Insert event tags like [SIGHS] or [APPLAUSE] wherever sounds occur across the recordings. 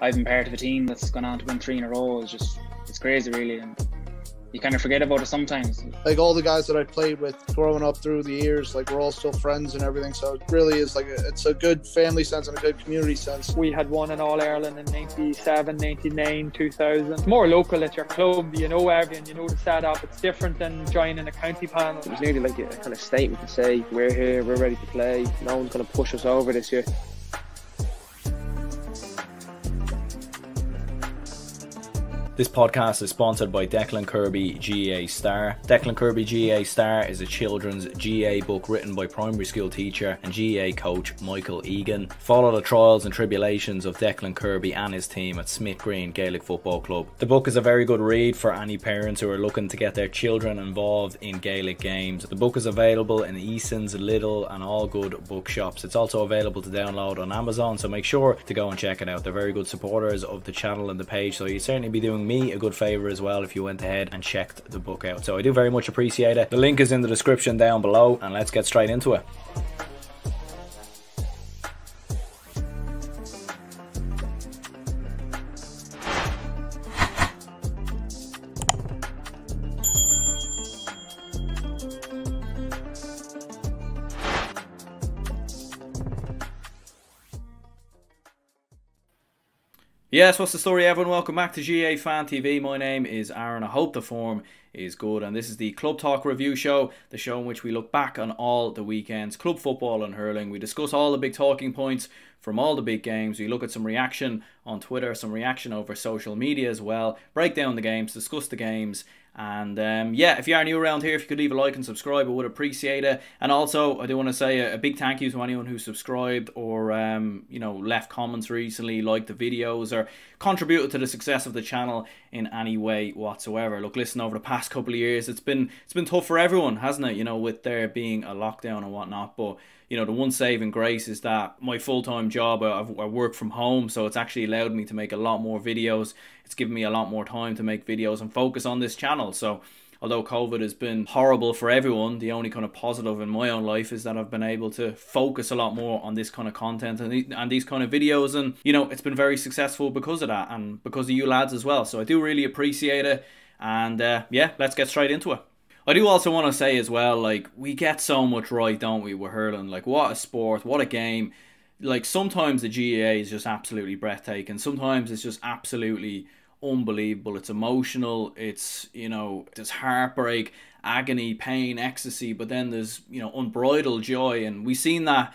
I've been part of a team that's gone on to win three in a row. It's just it's crazy, really, and you kind of forget about it sometimes. Like all the guys that I played with growing up through the years, like we're all still friends and everything. So it really is like a, it's a good family sense and a good community sense. We had won in All Ireland in 97, 99, 2000. It's more local at your club. You know everyone, you know the setup. It's different than joining a county panel. It was nearly like a kind of statement to say, we're here, we're ready to play. No one's going to push us over this year. This podcast is sponsored by Declan Kirby GAA Star. Declan Kirby GAA Star is a children's GAA book written by primary school teacher and GAA coach Michael Egan. Follow the trials and tribulations of Declan Kirby and his team at Smithgreen Gaelic Football Club. The book is a very good read for any parents who are looking to get their children involved in Gaelic games. The book is available in Eason's, Lidl, and all good bookshops. It's also available to download on Amazon, so make sure to go and check it out. They're very good supporters of the channel and the page, so you'd certainly be doing me a good favor as well if you went ahead and checked the book out. So I do very much appreciate it. The link is in the description down below, and let's get straight into it. Yes, what's the story, everyone? Welcome back to GAA Fan TV. My name is Aaron. I hope the form is good, and this is the Club Talk Review Show, the show in which we look back on all the weekends, club football and hurling. We discuss all the big talking points from all the big games. We look at some reaction on Twitter, some reaction over social media as well, break down the games, discuss the games, and um, yeah, if you are new around here, if you could leave a like and subscribe, I would appreciate it. And also, I do want to say a, a big thank you to anyone who subscribed or um, you know left comments recently, liked the videos, or contributed to the success of the channel in any way whatsoever. Look, listen, over the past couple of years, it's been it's been tough for everyone, hasn't it? You know, with there being a lockdown and whatnot, but you know, the one saving grace is that my full time job, I, I work from home, so it's actually allowed me to make a lot more videos. It's given me a lot more time to make videos and focus on this channel. So, although COVID has been horrible for everyone, the only kind of positive in my own life is that I've been able to focus a lot more on this kind of content and, these, and these kind of videos. And, you know, it's been very successful because of that and because of you lads as well. So I do really appreciate it. And uh, yeah, let's get straight into it. I do also want to say as well, like we get so much right, don't we? With hurling, like what a sport, what a game. Like sometimes the GAA is just absolutely breathtaking. Sometimes it's just absolutely unbelievable. It's emotional. It's you know there's heartbreak, agony, pain, ecstasy, but then there's you know unbridled joy, and we've seen that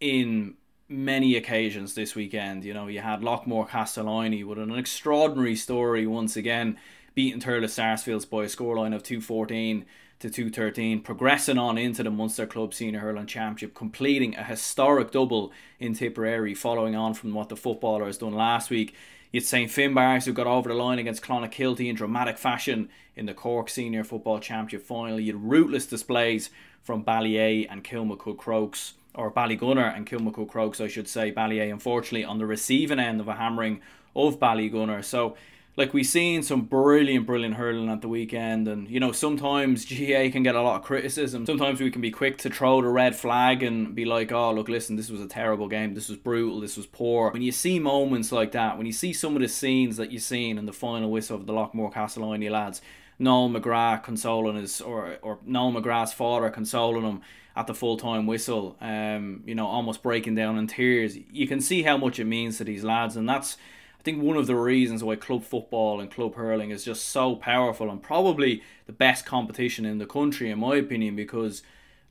in many occasions this weekend. You know, you had Loughmore Castleiney with an extraordinary story once again beating Thurles Sarsfields by a scoreline of 214 to 213, progressing on into the Munster Club Senior Hurling Championship, completing a historic double in Tipperary, following on from what the footballer has done last week. Had St Finbarrs who got over the line against Clonakilty in dramatic fashion in the Cork Senior Football Championship final. You had rootless displays from Ballyea and Kilmacud Crokes, or Ballygunner and Kilmacud Crokes, I should say. Ballyea, unfortunately, on the receiving end of a hammering of Ballygunner. So like we've seen some brilliant, brilliant hurling at the weekend, and you know sometimes [LAUGHS] GAA can get a lot of criticism. Sometimes we can be quick to throw the red flag and be like, "Oh, look, listen, this was a terrible game. This was brutal. This was poor." When you see moments like that, when you see some of the scenes that you've seen in the final whistle of the Loughmore Castleiney lads, Noel McGrath consoling his, or or Noel McGrath's father consoling him at the full time whistle, um, you know, almost breaking down in tears. You can see how much it means to these lads, and that's think one of the reasons why club football and club hurling is just so powerful and probably the best competition in the country, in my opinion, because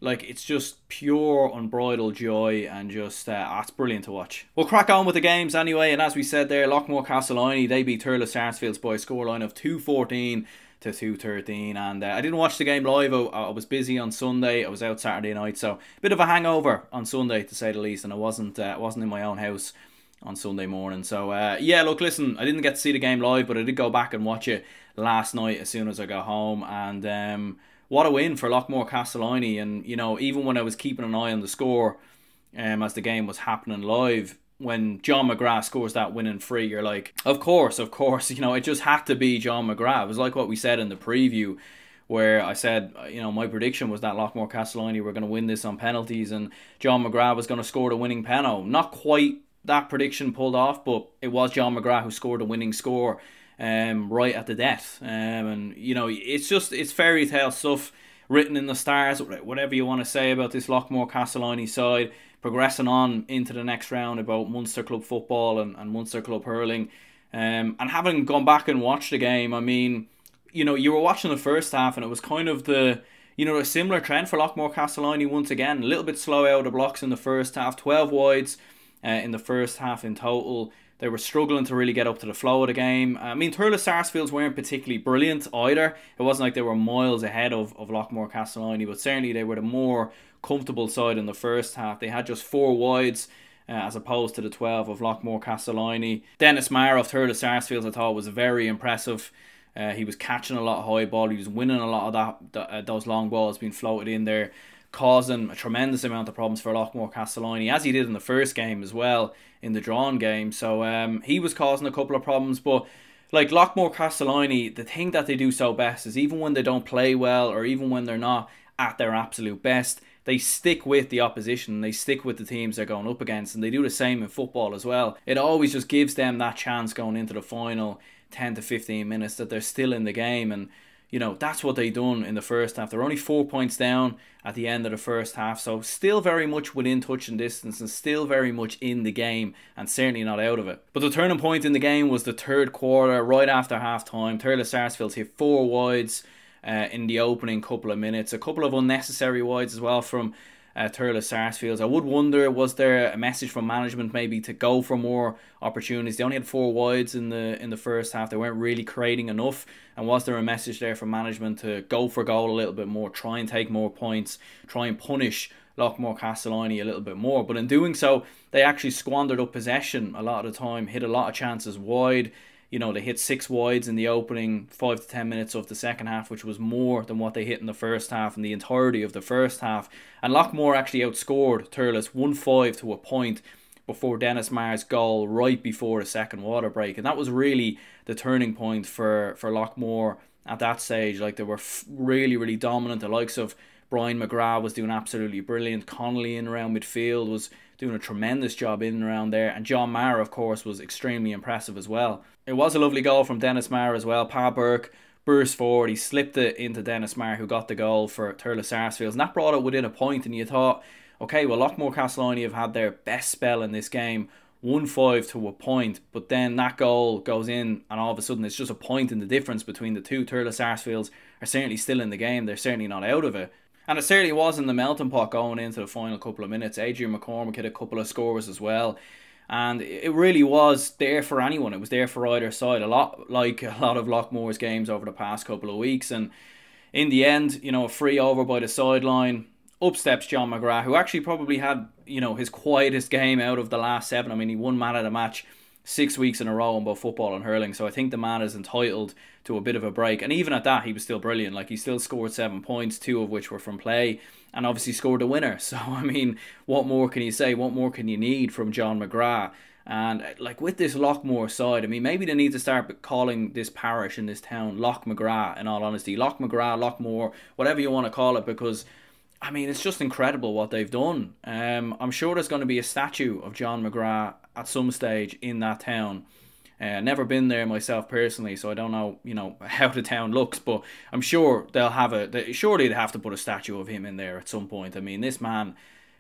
like it's just pure unbridled joy and just uh, it's brilliant to watch. We'll crack on with the games anyway, and as we said there, Loughmore Castleiney they beat Thurles Sarsfields by a scoreline of two fourteen to two thirteen, and uh, I didn't watch the game live. I, I, was busy on Sunday. I was out Saturday night, so a bit of a hangover on Sunday to say the least, and I wasn't uh, wasn't in my own house on Sunday morning. So uh, yeah, look, listen, I didn't get to see the game live, but I did go back and watch it last night as soon as I got home, and um, what a win for Loughmore Castleiney. And you know, even when I was keeping an eye on the score, um, as the game was happening live. When John McGrath scores that winning free, you're like, of course, of course, [LAUGHS] you know, it just had to be John McGrath. It was like what we said in the preview where I said, you know, my prediction was that Loughmore Castleiney were going to win this on penalties and John McGrath was going to score the winning penalty. Not quite that prediction pulled off, but it was John McGrath who scored a winning score um, right at the death. Um, and, you know, it's just, it's fairy tale stuff written in the stars, whatever you want to say about this Loughmore Castleiney side, progressing on into the next round about Munster Club football and, and Munster Club hurling. Um, and having gone back and watched the game, I mean, you know, you were watching the first half and it was kind of the, you know, a similar trend for Loughmore Castleiney once again. A little bit slow out of blocks in the first half, 12 wides uh, in the first half in total. They were struggling to really get up to the flow of the game. I mean, Thurles Sarsfields weren't particularly brilliant either. It wasn't like they were miles ahead of, of Loughmore Castleiney, but certainly they were the more comfortable side in the first half. They had just four wides. Uh, as opposed to the 12 of Loughmore Castleiney. Dennis Maher of Thurles Sarsfields I thought was very impressive. Uh, he was catching a lot of high ball. He was winning a lot of that, uh, those long balls being floated in there, causing a tremendous amount of problems for Loughmore Castleiney, as he did in the first game as well in the drawn game. So um, he was causing a couple of problems, but like Loughmore Castleiney, the thing that they do so best is even when they don't play well or even when they're not at their absolute best, they stick with the opposition, they stick with the teams they're going up against, and they do the same in football as well. It always just gives them that chance going into the final 10 to 15 minutes that they're still in the game and you know, that's what they done in the first half. They're only four points down at the end of the first half, so still very much within touch and distance and still very much in the game and certainly not out of it. But the turning point in the game was the third quarter, right after half time. Thurles Sarsfields hit four wides uh, in the opening couple of minutes, a couple of unnecessary wides as well from uh, Thurles Sarsfields. I would wonder, was there a message from management maybe to go for more opportunities? They only had four wides in the in the first half. They weren't really creating enough. And was there a message there from management to go for goal a little bit more, try and take more points, try and punish Loughmore Castleiney a little bit more? But in doing so, they actually squandered up possession a lot of the time, hit a lot of chances wide you know, they hit six wides in the opening five to ten minutes of the second half, which was more than what they hit in the first half and the entirety of the first half. And Loughmore actually outscored Thurles 1 5 to a point before Dennis Maher's goal right before the second water break. And that was really the turning point for, for Loughmore at that stage. Like they were f- really, really dominant. The likes of Brian McGrath was doing absolutely brilliant. Connolly in around midfield was doing a tremendous job in and around there. And John Maher, of course, was extremely impressive as well. It was a lovely goal from Dennis Maher as well. Pa Burke burst forward, he slipped it into Dennis Maher, who got the goal for Thurles Sarsfields. And that brought it within a point, and you thought, okay, well, Loughmore Castleiney have had their best spell in this game. 1 5 to a point, but then that goal goes in, and all of a sudden it's just a point in the difference between the two. Thurles Sarsfields are certainly still in the game, they're certainly not out of it. And it certainly was in the melting pot going into the final couple of minutes. Adrian McCormick hit a couple of scores as well. And it really was there for anyone. It was there for either side. A lot like a lot of Loughmore's games over the past couple of weeks. And in the end, you know, a free over by the sideline. Up steps John McGrath, who actually probably had, you know, his quietest game out of the last seven. I mean, he won man of the match six weeks in a row on both football and hurling. So I think the man is entitled to a bit of a break. And even at that, he was still brilliant. Like he still scored seven points, two of which were from play, and obviously scored a winner. [LAUGHS] So I mean, what more can you say? What more can you need from John McGrath? And uh, like with this Loughmore side, I mean, maybe they need to start calling this parish in this town Lock McGrath. In all honesty, Lock McGrath, Loughmore, whatever you want to call it, because I mean, it's just incredible what they've done. Um, I'm sure there's going to be a statue of John McGrath at some stage in that town. Uh, never been there myself personally, so I don't know, you know, how the town looks. But I'm sure they'll have a. They, surely they have to put a statue of him in there at some point. I mean, this man,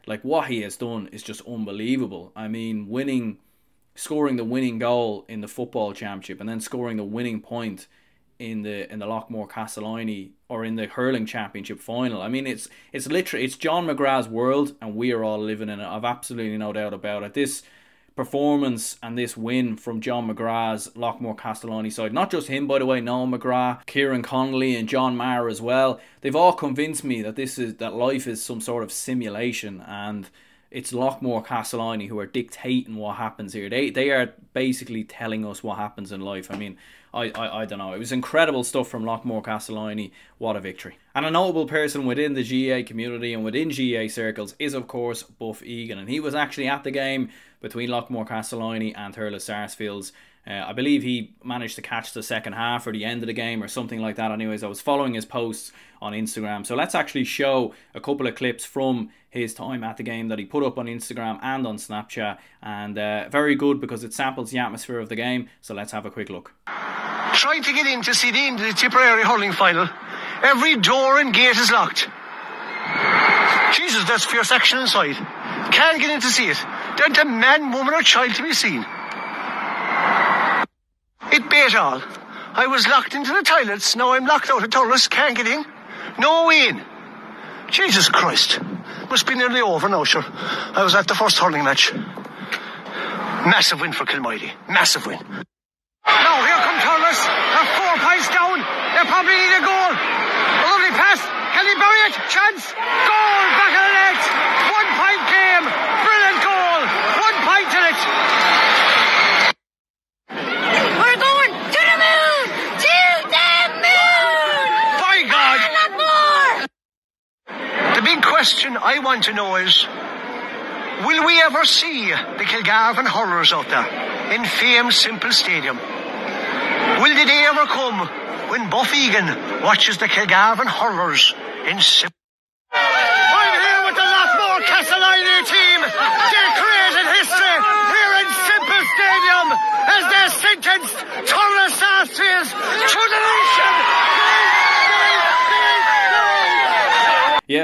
like what he has done, is just unbelievable. I mean, winning, scoring the winning goal in the football championship, and then scoring the winning point in the in the Loughmore Castleiney or in the hurling championship final. I mean, it's it's literally it's John McGrath's world, and we are all living in it. I've absolutely no doubt about it. This performance and this win from John McGrath's Loughmore Castleiney side. Not just him, by the way, Noel McGrath, Kieran Connolly, and John Maher as well. They've all convinced me that this is that life is some sort of simulation and it's Loughmore Castleiney who are dictating what happens here. They they are basically telling us what happens in life. I mean, I, I, I don't know. It was incredible stuff from Loughmore Castleiney. What a victory. And a notable person within the GAA community and within GAA circles is, of course, Buff Egan. And he was actually at the game between Loughmore Castleiney and Thurles Sarsfields. Uh, I believe he managed to catch the second half or the end of the game or something like that. Anyways, I was following his posts on Instagram. So let's actually show a couple of clips from his time at the game that he put up on Instagram and on Snapchat. And uh, very good because it samples the atmosphere of the game. So let's have a quick look. Trying to get in to see the end of the Tipperary final. Every door and gate is locked. Jesus, that's fierce action inside. Can't get in to see it. There's a man, woman, or child to be seen. It bait all. I was locked into the toilets. Now I'm locked out of toilets. Can't get in. No in. Jesus Christ. Must be nearly over now, sure. I was at the first hurling match. Massive win for Kilmighty. Massive win. Now here come Thurles. They're four points down. They probably need a goal. A lovely pass. Can he bury it? Chance. Goal. Back of the net. One point game. Brilliant goal. One point in it. We're going to the moon! To the moon! By God. A lot more! The big question I want to know is, will we ever see the Kilgarvan horrors out there in famed Semple Stadium? Will the day ever come when Buff Egan watches the Kilgarvan horrors in Semple? I'm here with the Loughmore Castleiney team. They created history here in Semple Stadium as they sentenced Thomas Austrians to the nation.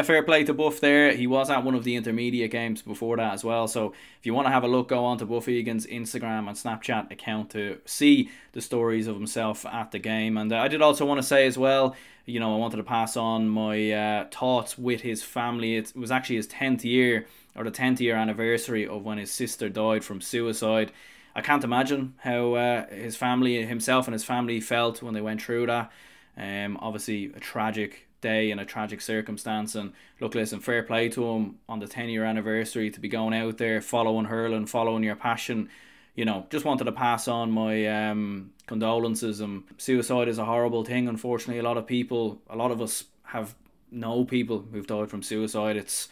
Yeah, fair play to Buff there. He was at one of the intermediate games before that as well. So if you want to have a look, go on to Buff Egan's Instagram and Snapchat account to see the stories of himself at the game. And uh, I did also want to say as well, you know, I wanted to pass on my uh, thoughts with his family. It was actually his 10th year or the 10th year anniversary of when his sister died from suicide. I can't imagine how uh, his family, himself and his family felt when they went through that. Um, obviously, a tragic day in a tragic circumstance. And look, listen, fair play to him on the 10 year anniversary to be going out there, following hurling, following your passion. You know, just wanted to pass on my um, condolences. And suicide is a horrible thing. Unfortunately, a lot of people, a lot of us have know people who've died from suicide. It's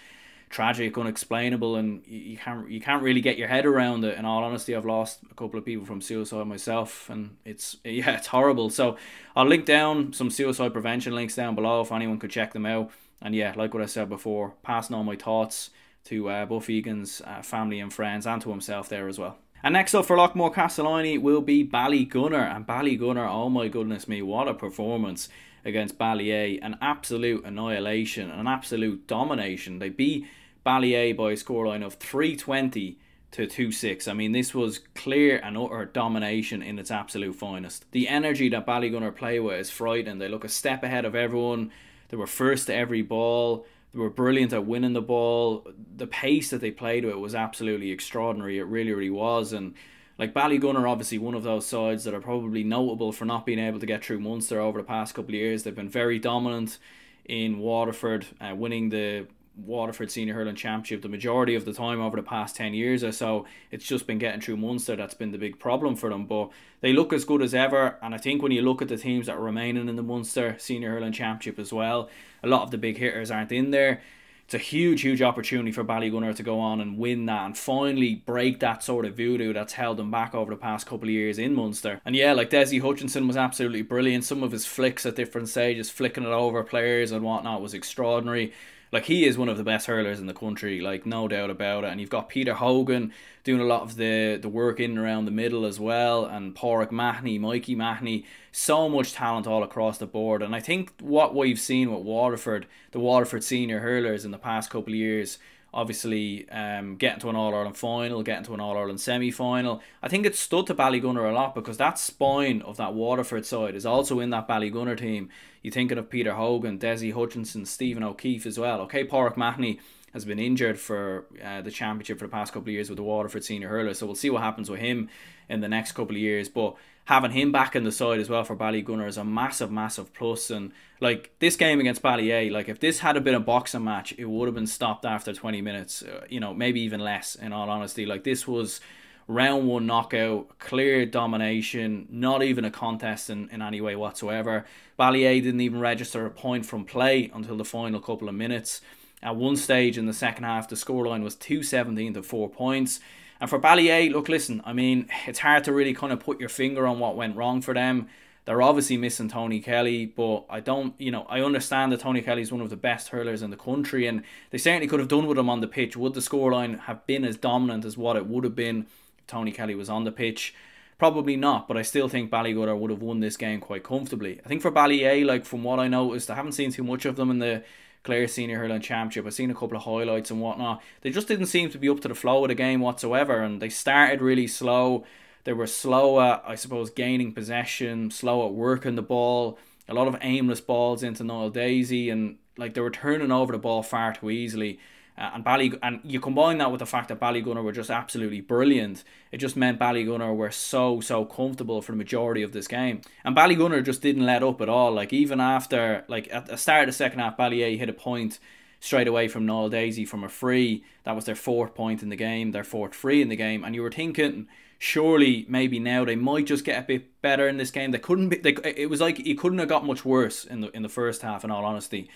tragic, unexplainable, and you can't you can't really get your head around it. In all honesty, I've lost a couple of people from suicide myself, and it's yeah, it's horrible. So I'll link down some suicide prevention links down below if anyone could check them out. And yeah, like what I said before, passing on my thoughts to uh, Buff Egan's uh, family and friends, and to himself there as well. And next up for Loughmore Castleiney will be Ballygunner. And Ballygunner, oh my goodness me, what a performance against Ballyea. An absolute annihilation, an absolute domination. They beat Ballyea by a scoreline of 320 to 2-6. I mean, this was clear and utter domination in its absolute finest. The energy that Ballygunner play with is frightening. They look a step ahead of everyone. They were first to every ball. They were brilliant at winning the ball. The pace that they played with was absolutely extraordinary. It really, really was. And like Ballygunner, obviously one of those sides that are probably notable for not being able to get through Munster over the past couple of years. They've been very dominant in Waterford, uh, winning the Waterford Senior Hurling Championship the majority of the time over the past 10 years or so. It's just been getting through Munster that's been the big problem for them. But they look as good as ever. And I think when you look at the teams that are remaining in the Munster Senior Hurling Championship as well, a lot of the big hitters aren't in there. It's a huge, huge opportunity for Ballygunner to go on and win that and finally break that sort of voodoo that's held them back over the past couple of years in Munster. And yeah, like Dessie Hutchinson was absolutely brilliant. Some of his flicks at different stages, flicking it over players and whatnot, was extraordinary. Like he is one of the best hurlers in the country, like no doubt about it. And you've got Peter Hogan doing a lot of the the work in and around the middle as well, and Pauric Mahony, Mikey Mahony, so much talent all across the board. And I think what we've seen with Waterford, the Waterford senior hurlers in the past couple of years, obviously um, getting to an All Ireland final, getting to an All Ireland semi final. I think it stood to Ballygunner a lot because that spine of that Waterford side is also in that Ballygunner team. You're thinking of Peter Hogan, Dessie Hutchinson, Stephen O'Keeffe as well. Okay, Pauric Mahony has been injured for uh, the championship for the past couple of years with the Waterford senior hurler, so we'll see what happens with him in the next couple of years. But having him back in the side as well for Ballygunner is a massive, massive plus. And like this game against Ballyea, like if this had been a boxing match, it would have been stopped after 20 minutes, uh, you know, maybe even less, in all honesty. Like this was round one knockout, clear domination, not even a contest in, in any way whatsoever. Ballyea didn't even register a point from play until the final couple of minutes. At one stage in the second half, the scoreline was 217 to 4 points. And for Ballyea, look, listen, I mean, it's hard to really kind of put your finger on what went wrong for them. They're obviously missing Tony Kelly, but I don't, you know, I understand that Tony Kelly is one of the best hurlers in the country, and they certainly could have done with him on the pitch. Would the scoreline have been as dominant as what it would have been if Tony Kelly was on the pitch? Probably not, but I still think Ballygunner would have won this game quite comfortably. I think for Ballyea, like from what I noticed, I haven't seen too much of them in the Clare Senior Hurling Championship. I've seen a couple of highlights and whatnot. They just didn't seem to be up to the flow of the game whatsoever, and they started really slow. They were slow at, I suppose, gaining possession, slow at working the ball, a lot of aimless balls into Noel Deasy, and like they were turning over the ball far too easily. Uh, and Bally and you combine that with the fact that Ballygunner were just absolutely brilliant. It just meant Ballygunner were so so comfortable for the majority of this game. And Ballygunner just didn't let up at all. Like even after like at the start of the second half, Ballyea hit a point straight away from Niall Deasy from a free. That was their fourth point in the game, their fourth free in the game. And you were thinking surely maybe now they might just get a bit better in this game. They couldn't be. They, it was like it couldn't have got much worse in the in the first half. In all honesty,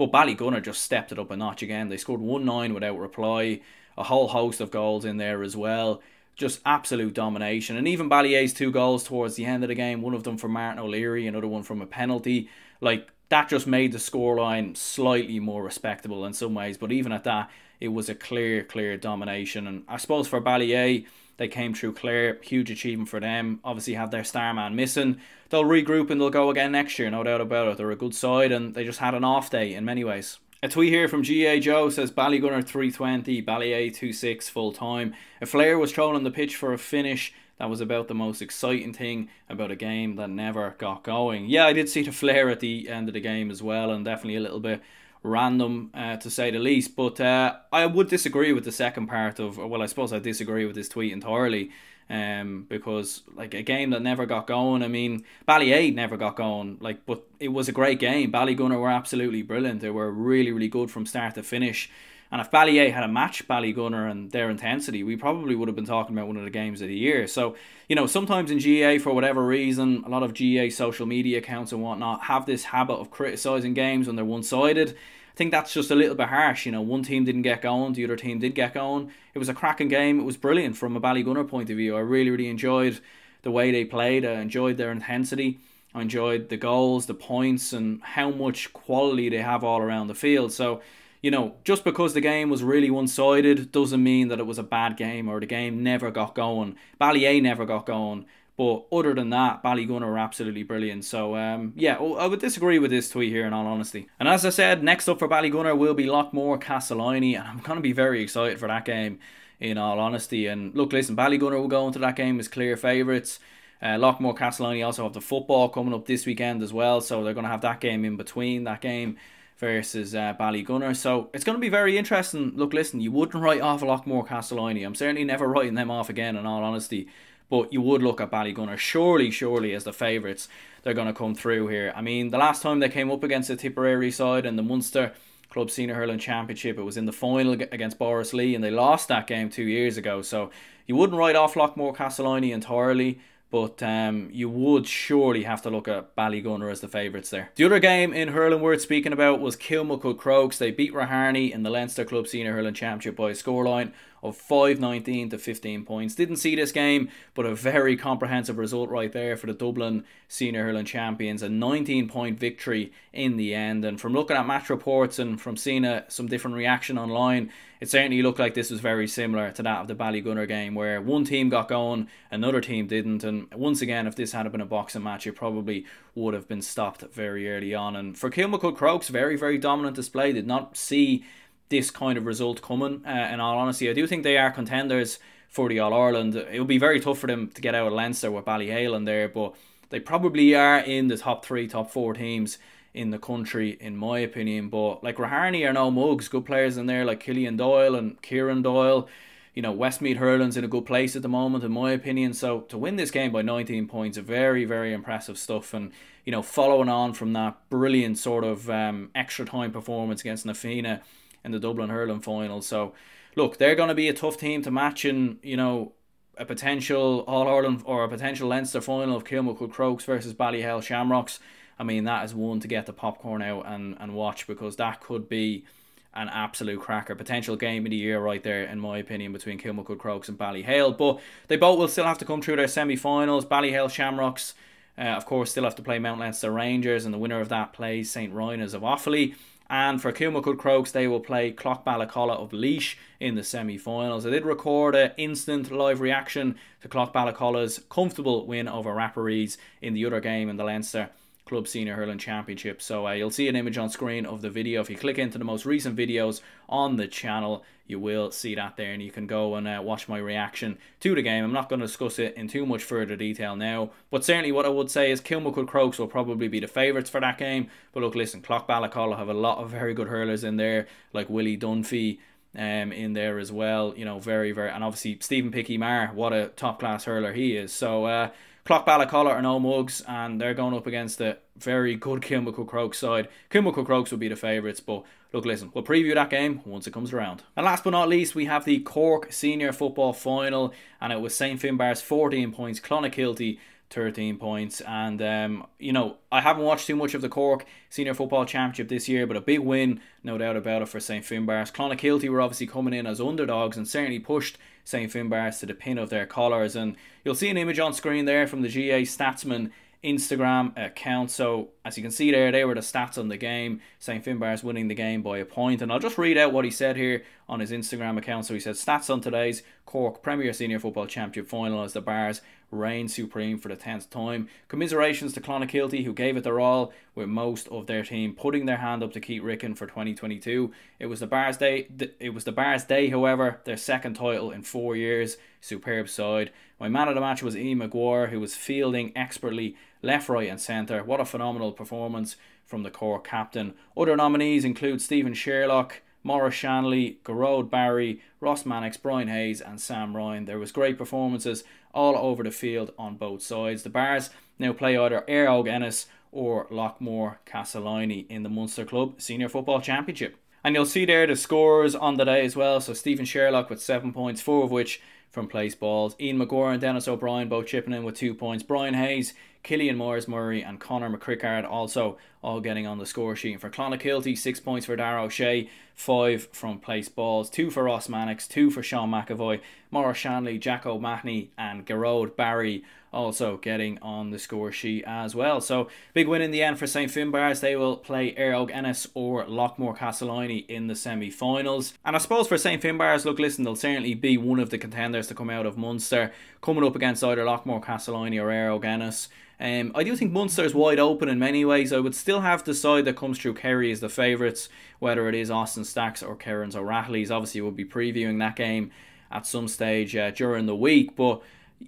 but Ballygunner just stepped it up a notch again. They scored one nine without reply. A whole host of goals in there as well. Just absolute domination. And even Ballyea's two goals towards the end of the game, one of them from Martin O'Leary, another one from a penalty. Like that just made the scoreline slightly more respectable in some ways. But even at that, it was a Clare, clear domination. And I suppose for Ballyea, they came through clear. Huge achievement for them. Obviously, have their star man missing. They'll regroup and they'll go again next year, no doubt about it. They're a good side and they just had an off day in many ways. A tweet here from GAA Joe says Ballygunner 320, Ballyea 26 full time. A flare was thrown on the pitch for a finish. That was about the most exciting thing about a game that never got going. Yeah, I did see the flare at the end of the game as well, and definitely a little bit random uh, to say the least. But uh, I would disagree with the second part of, well, I suppose I disagree with this tweet entirely. Um, because like a game that never got going. I mean, Ballyea never got going. Like, but it was a great game. Ballygunner were absolutely brilliant. They were really, really good from start to finish. And if Ballyea had a match Ballygunner and their intensity, we probably would have been talking about one of the games of the year. So, you know, sometimes in GAA, for whatever reason, a lot of GAA social media accounts and whatnot have this habit of criticising games when they're one sided. I think that's just a little bit harsh. You know, one team didn't get going, the other team did get going. It was a cracking game. It was brilliant from a Ballygunner point of view. I really, really enjoyed the way they played. I enjoyed their intensity. I enjoyed the goals, the points, and how much quality they have all around the field. So, you know, just because the game was really one sided doesn't mean that it was a bad game or the game never got going. Ballyea never got going. But other than that, Ballygunner are absolutely brilliant. So um, yeah, I would disagree with this tweet here in all honesty. And as I said, next up for Ballygunner will be Loughmore Castleiney, and I'm going to be very excited for that game. In all honesty, and look, listen, Ballygunner will go into that game as clear favourites. Uh, Loughmore Castleiney also have the football coming up this weekend as well, so they're going to have that game in between that game versus uh, Ballygunner. So it's going to be very interesting. Look, listen, you wouldn't write off Loughmore Castleiney. I'm certainly never writing them off again, in all honesty but you would look at Ballygunner surely, surely as the favourites. They're going to come through here. I mean, the last time they came up against the Tipperary side in the Munster Club Senior Hurling Championship, it was in the final against Borris-Ileigh, and they lost that game two years ago. So you wouldn't write off Loughmore Castleiney entirely. But um, you would surely have to look at Ballygunner as the favourites there. The other game in hurling worth speaking about was Kilmacud Crokes. They beat Raharney in the Leinster Club Senior Hurling Championship by a scoreline of 519 to 15 points. Didn't see this game, but a very comprehensive result right there for the Dublin Senior Hurling Champions. A 19 point victory in the end. And from looking at match reports and from seeing a, some different reaction online, it certainly looked like this was very similar to that of the Ballygunner game, where one team got going, another team didn't. And once again, if this had been a boxing match, it probably would have been stopped very early on. And for Kilmacud Crokes, very, very dominant display. Did not see this kind of result coming. Uh, in all honesty, I do think they are contenders for the All Ireland. It would be very tough for them to get out of Leinster with Ballyhale there, but they probably are in the top three, top four teams in the country, in my opinion. But like Raharney are no mugs, good players in there like Killian Doyle and Kieran Doyle. You know, Westmeath Hurling's in a good place at the moment, in my opinion. So to win this game by 19 points, very, very impressive stuff. And you know, following on from that brilliant sort of um, extra time performance against Na Fianna in the Dublin hurling final. So, look, they're going to be a tough team to match in, you know, a potential All Ireland or a potential Leinster final of Kilmacud Crokes versus Ballyhale Shamrocks. I mean, that is one to get the popcorn out and, and watch because that could be an absolute cracker. Potential game of the year right there, in my opinion, between Kilmacud Crokes and Ballyhale. But they both will still have to come through their semi finals. Ballyhale Shamrocks uh, of course, still have to play Mount Leinster Rangers, and the winner of that plays St. Rynagh's of Offaly. And for Kilmacud Crokes, they will play Clough-Ballacolla of Laois in the semi finals. I did record an instant live reaction to Clough-Ballacolla's comfortable win over Rapparees in the other game in the Leinster Club Senior Hurling Championship. So uh, you'll see an image on screen of the video. If you click into the most recent videos on the channel, you will see that there and you can go and uh, watch my reaction to the game. I'm not going to discuss it in too much further detail now, but certainly what I would say is Kilmacud Crokes will probably be the favourites for that game. But look, listen, Clough-Ballacolla have a lot of very good hurlers in there, like Willie Dunphy, um, in there as well. You know, very, very, and obviously Stephen Picky Maher, what a top class hurler he is. So, uh, Clough-Ballacolla are no mugs, and they're going up against the very good Kilmacud Crokes side. Kilmacud Crokes will be the favourites, but look, listen, we'll preview that game once it comes around. And last but not least, we have the Cork Senior Football Final, and it was St Finbarr's 14 points, Clonakilty 13 points. And, um, you know, I haven't watched too much of the Cork Senior Football Championship this year, but a big win, no doubt about it, for St Finbarr's. Clonakilty were obviously coming in as underdogs and certainly pushed St Finbarr's to the pin of their collars. And you'll see an image on screen there from the GAA Statsman Instagram account. So as you can see there, they were the stats on the game. St. Finbarr's winning the game by a point. And I'll just read out what he said here on his Instagram account. So he said, stats on today's Cork Premier Senior Football Championship final as the Bars reign supreme for the 10th time. Commiserations to Clonakilty, who gave it their all, with most of their team putting their hand up to Keith Ricken for 2022. It was the Bars' day. It was the Bars' day, however, their second title in four years. Superb side. My man of the match was Ian Maguire, who was fielding expertly left, right, and centre. What a phenomenal performance from the Cork captain. Other nominees include Stephen Sherlock. Maurice Shanley, Gearóid Barry, Ross Mannix, Brian Hayes, and Sam Ryan. There was great performances all over the field on both sides. The Bars now play either Éire Óg Ennis or Loughmore Castleiney in the Munster Club Senior Football Championship. And you'll see there the scores on the day as well. So Stephen Sherlock with seven points, four of which from place balls. Ian Maguire and Dennis O'Brien both chipping in with two points. Brian Hayes, Killian Myers Murray, and Conor McCrickard also all getting on the score sheet. For Clonakilty, six points for Dara O'Shea, five from place balls, two for Ross Mannix, two for Sean McAvoy, Maurice Shanley, Jack O'Mahony, and Gearóid Barry also getting on the score sheet as well. So big win in the end for St Finbarrs. They will play Éire Óg Ennis or Loughmore Castleiney in the semi-finals. And I suppose for St Finbarrs, look, listen, they'll certainly be one of the contenders to come out of Munster, coming up against either Loughmore Castleiney or Éire Óg Ennis. Um, I do think Munster is wide open in many ways. I would still have the side that comes through Kerry as the favourites, whether it is Austin Stacks or Kerins O'Rahilly's. Obviously, we'll be previewing that game at some stage uh, during the week, but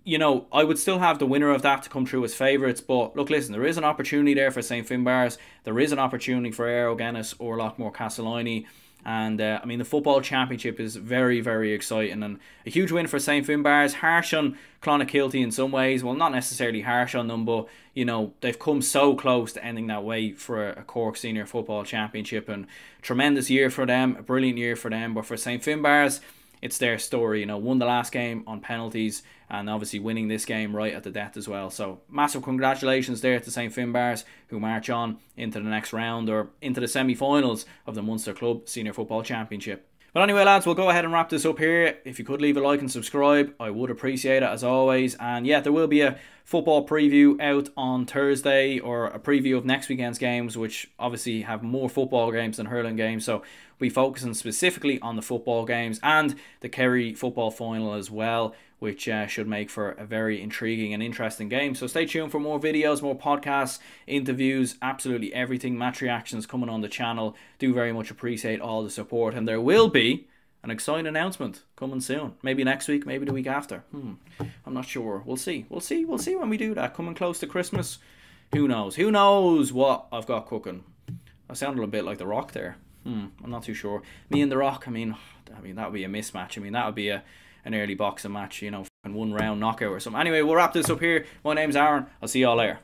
you know, I would still have the winner of that to come through as favourites. But look, listen, there is an opportunity there for St Finbarrs. There is an opportunity for Óg or Loughmore Castleiney. And uh, I mean, the football championship is very, very exciting and a huge win for St. Finbarrs. Harsh on Clonakilty in some ways. Well, not necessarily harsh on them, but you know, they've come so close to ending that way for a Cork Senior Football Championship and tremendous year for them, a brilliant year for them. But for St. Finbarrs, it's their story. You know, won the last game on penalties and obviously winning this game right at the death as well. So massive congratulations there to St Finbarrs who march on into the next round or into the semi-finals of the Munster Club Senior Football Championship. But anyway, lads, we'll go ahead and wrap this up here. If you could leave a like and subscribe, I would appreciate it as always. And yeah, there will be a football preview out on Thursday or a preview of next weekend's games, which obviously have more football games than hurling games. So we'll be focusing specifically on the football games and the Kerry football final as well which uh, should make for a very intriguing and interesting game. So stay tuned for more videos, more podcasts, interviews, absolutely everything, match reactions coming on the channel. Do very much appreciate all the support, and there will be an exciting announcement coming soon. Maybe next week, maybe the week after. Hmm. I'm not sure. We'll see. We'll see. We'll see when we do that. Coming close to Christmas. Who knows? Who knows what I've got cooking? I sounded a bit like The Rock there. Hmm. I'm not too sure. Me and The Rock. I mean, [SIGHS] I mean that would be a mismatch. I mean that would be a an early boxing match, you know, and one round knockout or something. Anyway, we'll wrap this up here. My name's Aaron. I'll see y'all later.